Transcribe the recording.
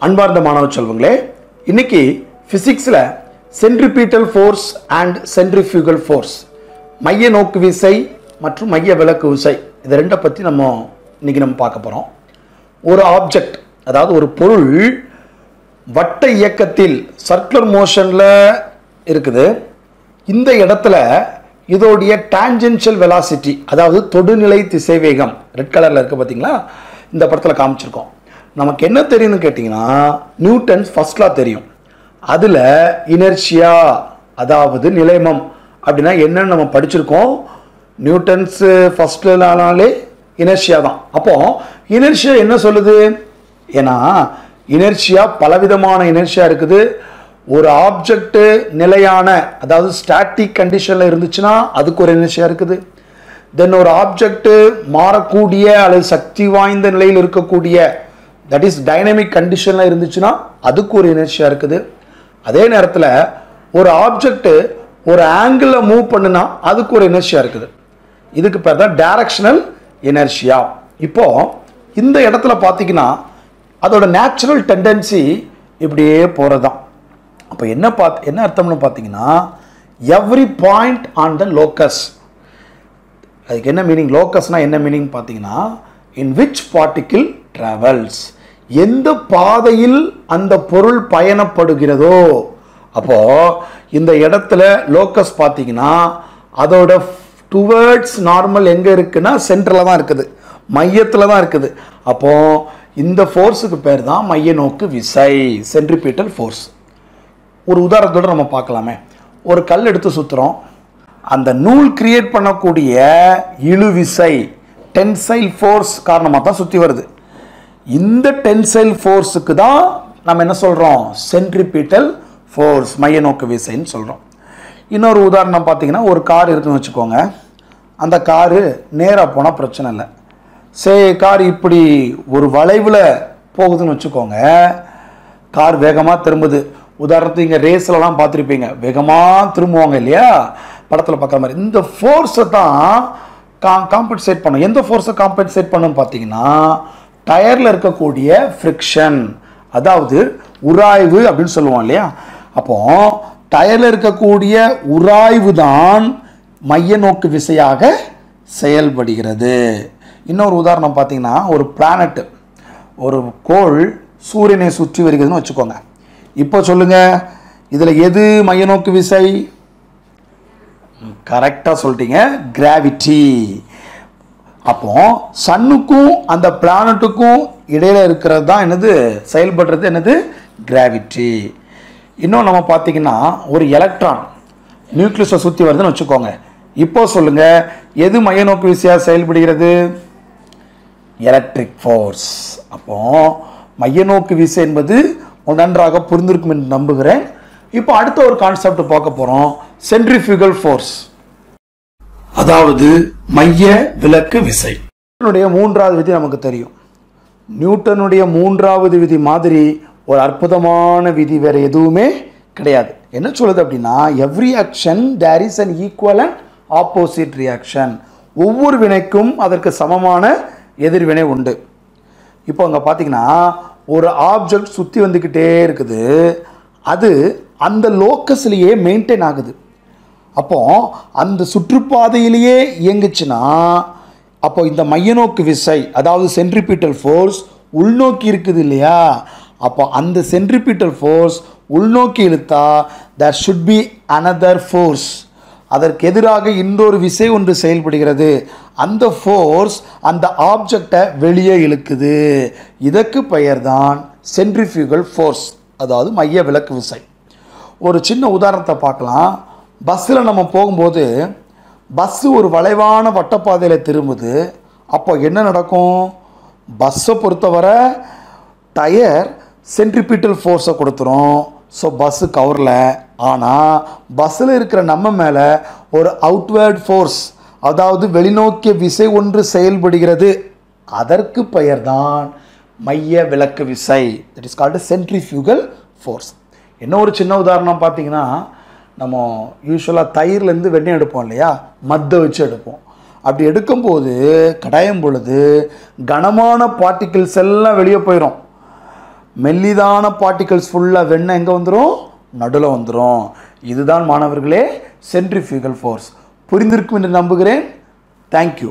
அன்பார்ந்த மாணவ செல்வங்களே இன்னைக்கு ஃபிசிக்ஸில் centripetal force and centrifugal force மைய நோக்கு விசை மற்றும் மைய விளக்கு விசை இது ரெண்டை பற்றி நம்ம இன்னைக்கு நம்ம பார்க்க போகிறோம் ஒரு ஆப்ஜெக்ட் அதாவது ஒரு பொருள் வட்ட இயக்கத்தில் சர்க்குலர் மோஷனில் இருக்குது. இந்த இடத்துல இதோடைய டான்ஜென்ஷியல் வெலாசிட்டி அதாவது தொடுநிலை திசைவேகம் ரெட் கலரில் இருக்குது பார்த்தீங்களா இந்த படத்தில் காமிச்சிருக்கோம். நமக்கு என்ன தெரியும்னு கேட்டிங்கன்னா நியூட்டன்ஸ் ஃபர்ஸ்ட்லா தெரியும். அதில் இனர்ஷியா அதாவது நிலைமம் அப்படின்னா என்னன்னு நம்ம படிச்சிருக்கோம். நியூட்டன்ஸ் ஃபர்ஸ்ட்லானாலே இனர்ஷியா தான். அப்போது இனர்ஷியா என்ன சொல்லுது? ஏன்னா இனர்ஷியா பலவிதமான இனர்ஷியா இருக்குது. ஒரு ஆப்ஜெக்ட்டு நிலையான அதாவது ஸ்டாட்டிக் கண்டிஷனில் இருந்துச்சுன்னா அதுக்கு ஒரு இனர்ஷியா இருக்குது. தென் ஒரு ஆப்ஜெக்ட்டு மாறக்கூடிய அல்லது சக்தி வாய்ந்த நிலையில் இருக்கக்கூடிய தட் இஸ் டைனமிக் கண்டிஷனில் இருந்துச்சுன்னா அதுக்கு ஒரு இனர்ஷியா இருக்குது. அதே நேரத்தில் ஒரு ஆப்ஜெக்ட்டு ஒரு ஆங்கிளில் மூவ் பண்ணுனா அதுக்கு ஒரு இனர்ஷியா இருக்குது. இதுக்கு பேர் தான் டைரக்ஷனல் இனர்ஷியா இப்போது இந்த இடத்துல பார்த்தீங்கன்னா அதோட நேச்சுரல் டெண்டன்சி இப்படியே போகிறது தான் அப்போ என்ன பார்த்து என்ன அர்த்தம்னு பார்த்தீங்கன்னா every point on the locus அதுக்கு என்ன மீனிங் லோக்கஸ்னால் என்ன மீனிங் பார்த்தீங்கன்னா இன் விச் பார்ட்டிக்கிள் ட்ராவல்ஸ் எந்த பாதையில் அந்த பொருள் பயணப்படுகிறதோ அப்போது இந்த இடத்துல லோக்கஸ் பார்த்தீங்கன்னா அதோட டுவர்ட்ஸ் நார்மல் எங்கே இருக்குன்னா சென்டரில் தான் இருக்குது. மையத்தில் தான் இருக்குது. அப்போது இந்த ஃபோர்ஸுக்கு பேர் தான் மைய நோக்கு விசை சென்ட்ரிபீட்டல் ஃபோர்ஸ் ஒரு உதாரணத்தோட நம்ம பார்க்கலாமே. ஒரு கல் எடுத்து சுற்றுறோம் அந்த நூல் கிரியேட் பண்ணக்கூடிய இழுவிசை டென்சைல் ஃபோர்ஸ் காரணமாக தான் சுற்றி வருது. இந்த டென்சைல் ஃபோர்ஸுக்கு தான் நம்ம என்ன சொல்கிறோம் சென்ட்ரிபீட்டல் ஃபோர்ஸ் மைய நோக்கு விசைன்னு சொல்கிறோம் இன்னொரு உதாரணம் பார்த்தீங்கன்னா ஒரு கார் இருக்குன்னு வச்சுக்கோங்க. அந்த காரு நேராக போனால் பிரச்சனை இல்லை. சே கார் இப்படி ஒரு வளைவில் போகுதுன்னு வச்சுக்கோங்க. கார் வேகமாக திரும்புது. உதாரணத்துக்கு இங்கே ரேஸ்லலாம் பார்த்துருப்பீங்க. வேகமாக திரும்புவாங்க இல்லையா? படத்தில் பார்க்குற மாதிரி. இந்த ஃபோர்ஸை தான் கா காம்பன்சேட் பண்ணும். எந்த ஃபோர்ஸை காம்பன்சேட் பண்ணுன்னு பார்த்தீங்கன்னா டயரில் இருக்கக்கூடிய ஃப்ரிக்ஷன் அதாவது உராய்வு அப்படின்னு சொல்லுவோம் இல்லையா? அப்போ டயரில் இருக்கக்கூடிய உராய்வு தான் மைய நோக்கு விசையாக செயல்படுகிறது. இன்னொரு உதாரணம் பார்த்தீங்கன்னா ஒரு பிளானட் ஒரு கோள் சூரியனை சுற்றி வருகிறதுன்னு வச்சுக்கோங்க. இப்போ சொல்லுங்கள் இதில் எது மைய நோக்கு விசை? கரெக்டாக சொல்லிட்டீங்க கிராவிட்டி அப்போ சன்னுக்கும் அந்த பிளானட்டுக்கும் இடையில இருக்கிறது தான் என்னது? செயல்படுறது என்னது? கிராவிட்டி இன்னும் நம்ம பார்த்தீங்கன்னா ஒரு எலக்ட்ரான் நியூக்ளியஸை சுற்றி வருதுன்னு வச்சுக்கோங்க. இப்போ சொல்லுங்க எது மைய நோக்கு விசையாக செயல்படுகிறது? எலக்ட்ரிக் ஃபோர்ஸ் அப்போ மைய நோக்கு விசை என்பது நன்றாக புரிந்திருக்கும் என்று நம்புகிறேன். இப்போ அடுத்த ஒரு கான்செப்ட் பார்க்க போகிறோம் சென்ட்ரிஃபியூகல் ஃபோர்ஸ் அதாவது மைய விலக்கு விசை. நியூட்டனுடைய மூன்றாவது விதி நமக்கு தெரியும். நியூட்டனுடைய மூன்றாவது விதி மாதிரி ஒரு அற்புதமான விதி வேற எதுவுமே கிடையாது. என்ன சொல்லுது அப்படின்னா every action there is an equal and opposite reaction ஒவ்வொரு வினைக்கும் அதற்கு சமமான எதிர்வினை உண்டு. இப்போ அங்கே பார்த்தீங்கன்னா ஒரு ஆப்ஜெக்ட் சுற்றி வந்துக்கிட்டே இருக்குது. அது அந்த லோக்கஸ்லேயே மெயின்டைன் ஆகுது. அப்போ அந்த சுற்றுப்பாதையிலேயே இயங்குச்சுன்னா அப்போ இந்த மையநோக்கு விசை அதாவது சென்ட்ரிபீட்டல் ஃபோர்ஸ் உள்நோக்கி இருக்குது இல்லையா? அப்போ அந்த சென்ட்ரிபீட்டல் ஃபோர்ஸ் உள்நோக்கி இழுத்தா there should be another force அதற்கு எதிராக இன்னொரு விசை ஒன்று செயல்படுகிறது. அந்த ஃபோர்ஸ் அந்த ஆப்ஜெக்டை வெளியே இழுக்குது. இதற்கு பெயர் தான் சென்ட்ரிஃபியூகல் ஃபோர்ஸ் அதாவது மைய விளக்கு விசை. ஒரு சின்ன உதாரணத்தை பார்க்கலாம். பஸ்ஸில் நம்ம போகும்போது பஸ்ஸு ஒரு வளைவான வட்டப்பாதையில் திரும்புது. அப்போ என்ன நடக்கும்? பஸ்ஸை பொறுத்தவரை டயர் சென்ட்ரிபீட்டல் ஃபோர்ஸை கொடுத்துரும். ஸோ பஸ்ஸு கவரில். ஆனால் பஸ்ஸில் இருக்கிற நம்ம மேலே ஒரு அவுட்வேர்ட் ஃபோர்ஸ் அதாவது வெளிநோக்கிய விசை ஒன்று செயல்படுகிறது. அதற்கு பெயர் தான் மைய விளக்கு விசை. That is called centrifugal force என்ன ஒரு சின்ன உதாரணம் பார்த்தீங்கன்னா நம்ம யூஸ்வலாக தயிர்லேருந்து வெண்ணெய் எடுப்போம் இல்லையா? மத்தை வச்சு எடுப்போம். அப்படி எடுக்கும்போது கடாயம் பொழுது கனமான பார்ட்டிகிள்ஸ் எல்லாம் வெளியே போயிடும் மெல்லிதான பார்ட்டிகிள்ஸ் ஃபுல்லாக வெண்ணெய் எங்கே வந்துடும் நடுவில் வந்துடும் இதுதான் மாணவர்களே சென்ட்ரிஃபியூகல் ஃபோர்ஸ் புரிந்திருக்கும் என்று நம்புகிறேன். தேங்க்யூ